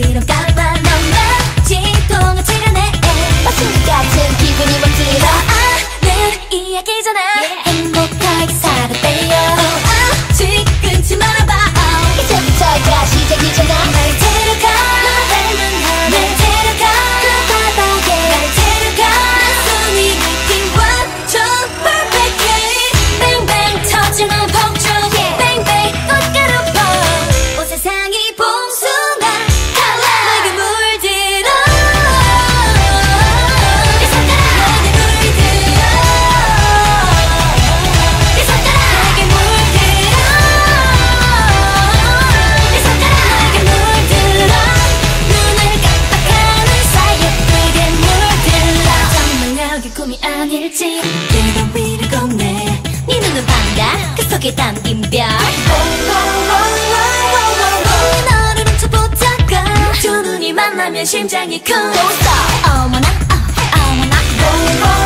그럼 그게 꿈이 아닐지. 그도 위를 건네. 네 눈은 반가. 그 속에 담긴 별두 네 눈이 만나면 심장이 쿵. 어머나 어, 어머나.